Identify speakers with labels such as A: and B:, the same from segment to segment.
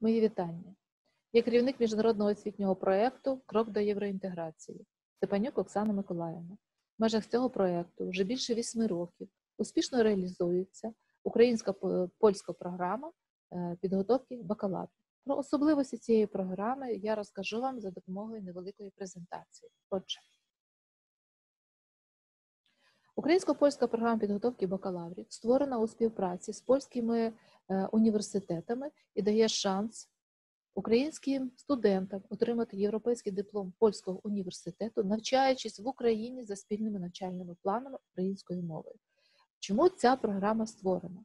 A: Мої вітання. Я керівник міжнародного освітнього проєкту Крок до євроінтеграції Степанюк Оксана Миколаївна. В межах цього проєкту вже більше вісьми років успішно реалізується українська польська програма е, підготовки бакалаврів. Про особливості цієї програми я розкажу вам за допомогою невеликої презентації. Отже, Українсько-польська програма підготовки бакалаврів створена у співпраці з польськими університетами і дає шанс українським студентам отримати європейський диплом польського університету, навчаючись в Україні за спільними навчальними планами українською мовою. Чому ця програма створена?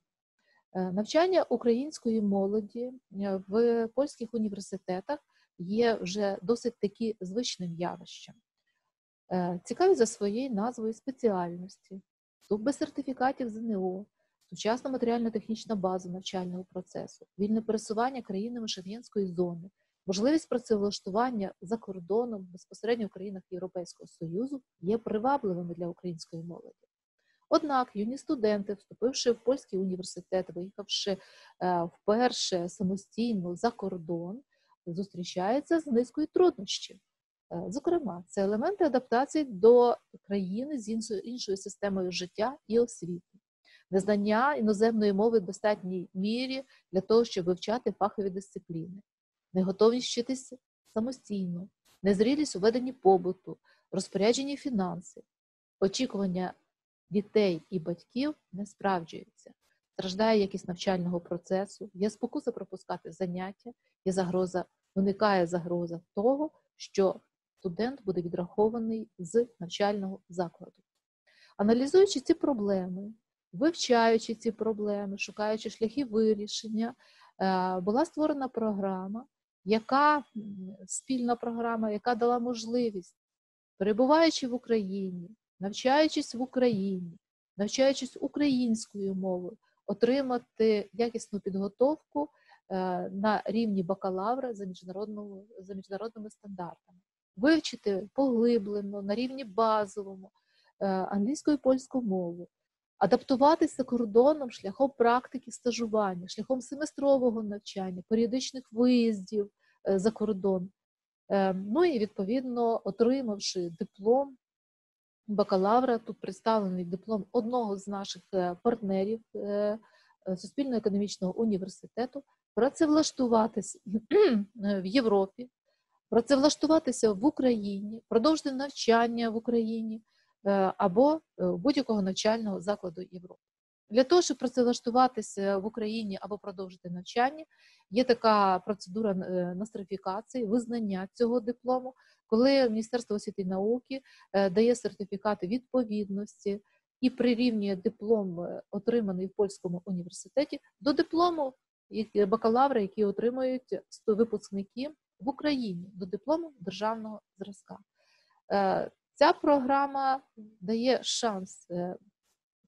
A: Е, навчання української молоді е, в польських університетах є вже досить таки звичним явищем. Е, цікаві за своєю назвою спеціальності, вступ без сертифікатів ЗНО, сучасна матеріально-технічна база навчального процесу, вільне пересування країнами Шенгенської зони, можливість працевлаштування за кордоном безпосередньо в країнах Європейського Союзу є привабливими для української молоді. Однак юні студенти, вступивши в польський університет, виїхавши е, вперше самостійно за кордон, зустрічаються з низкою труднощів. Е, зокрема, це елементи адаптації до країни з іншою системою життя і освіти, незнання іноземної мови в достатній мірі для того, щоб вивчати фахові дисципліни, неготовність вчитися самостійно, незрілість у веденні побуту, розпорядженні фінанси, очікування дітей і батьків не справджуються. Страждає якість навчального процесу, є спокуса пропускати заняття, є загроза, виникає загроза того, що студент буде відрахований з навчального закладу. Аналізуючи ці проблеми, вивчаючи ці проблеми, шукаючи шляхи вирішення, е, була створена програма, яка спільна програма, яка дала можливість, перебуваючи в Україні, навчаючись в Україні, навчаючись українською мовою, отримати якісну підготовку е, на рівні бакалавра за міжнародними стандартами. Вивчити поглиблено на рівні базовому е, англійську і польську мову, адаптуватися кордоном шляхом практики стажування, шляхом семестрового навчання, періодичних виїздів е, за кордон. Е, ну і відповідно отримавши диплом бакалавра, тут представлений диплом одного з наших партнерів Суспільно-економічного університету, працевлаштуватись в Європі працевлаштуватися в Україні, продовжити навчання в Україні е, або е, будь-якого навчального закладу Європи. Для того, щоб працевлаштуватися в Україні або продовжити навчання, є така процедура е, нострифікації, визнання цього диплому, коли Міністерство освіти і науки дає сертифікати відповідності і прирівнює диплом, отриманий в польському університеті, до диплому бакалавра, які отримують випускники в Україні до диплому державного зразка. Е, ця програма дає шанс е,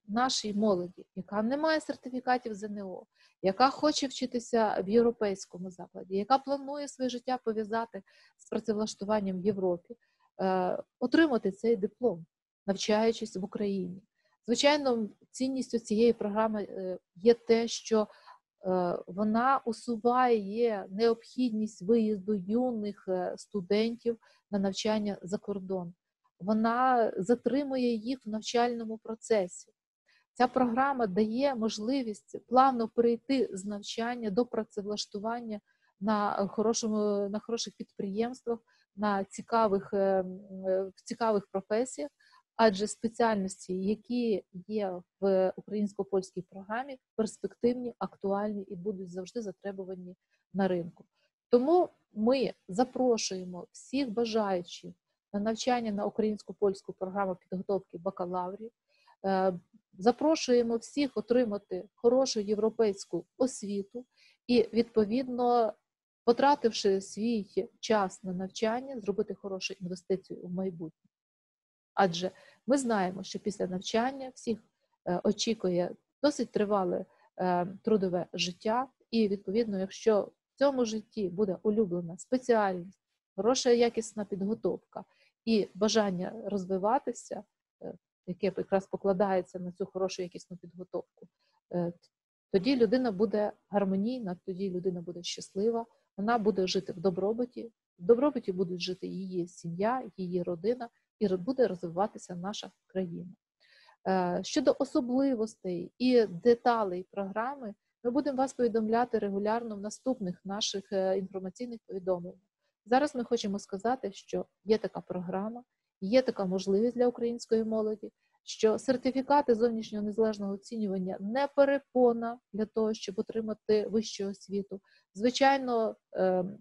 A: нашій молоді, яка не має сертифікатів ЗНО, яка хоче вчитися в європейському закладі, яка планує своє життя пов'язати з працевлаштуванням в Європі, е, отримати цей диплом, навчаючись в Україні. Звичайно, цінністю цієї програми є те, що Е, вона усуває необхідність виїзду юних е, студентів на навчання за кордон. Вона затримує їх в навчальному процесі. Ця програма дає можливість плавно перейти з навчання до працевлаштування на хорошому, на хороших підприємствах, на цікавих, е, в цікавих професіях, адже спеціальності, які є в українсько-польській програмі, перспективні, актуальні і будуть завжди затребувані на ринку. Тому ми запрошуємо всіх бажаючих на навчання на українсько-польську програму підготовки бакалаврів. Е, запрошуємо всіх отримати хорошу європейську освіту і, відповідно, потративши свій час на навчання, зробити хорошу інвестицію у майбутнє. Адже ми знаємо, що після навчання всіх е, очікує досить тривале е, трудове життя, і, відповідно, якщо в цьому житті буде улюблена спеціальність, хороша якісна підготовка і бажання розвиватися, е, яке якраз покладається на цю хорошу якісну підготовку, Тоді людина буде гармонійна, тоді людина буде щаслива, вона буде жити в добробуті. В добробуті будуть жити її сім'я, її родина, і буде розвиватися наша країна. Е, Щодо особливостей і деталей програми, ми будемо вас повідомляти регулярно в наступних наших е, інформаційних повідомленнях. Зараз ми хочемо сказати, що є така програма, є така можливість для української молоді, що сертифікати зовнішнього незалежного оцінювання не перепона для того, щоб отримати вищу освіту. Звичайно, ем,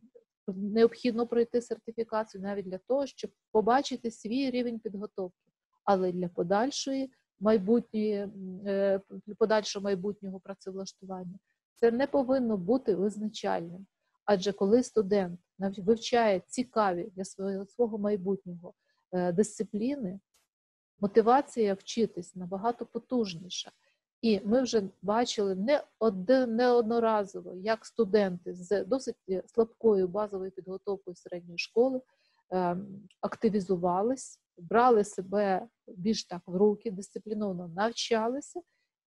A: необхідно пройти сертифікацію навіть для того, щоб побачити свій рівень підготовки, але для подальшої майбутньої, е, подальшого майбутнього працевлаштування це не повинно бути визначальним. Адже коли студент вивчає цікаві для свого, свого майбутнього е, дисципліни, мотивація вчитись набагато потужніша. І ми вже бачили не один, неодноразово, як студенти з досить слабкою базовою підготовкою середньої школи ем, активізувались, брали себе більш так в руки, дисципліновано навчалися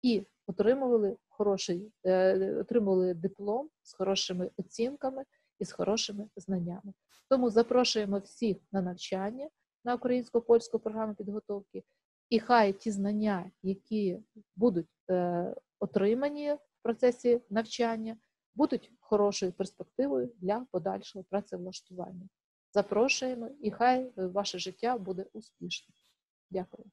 A: і отримували хороший, е, отримували диплом з хорошими оцінками і з хорошими знаннями. Тому запрошуємо всіх на навчання на українсько-польську програму підготовки. І хай ті знання, які будуть е, отримані в процесі навчання, будуть хорошою перспективою для подальшого працевлаштування. Запрошуємо, і хай ваше життя буде успішним. Дякую.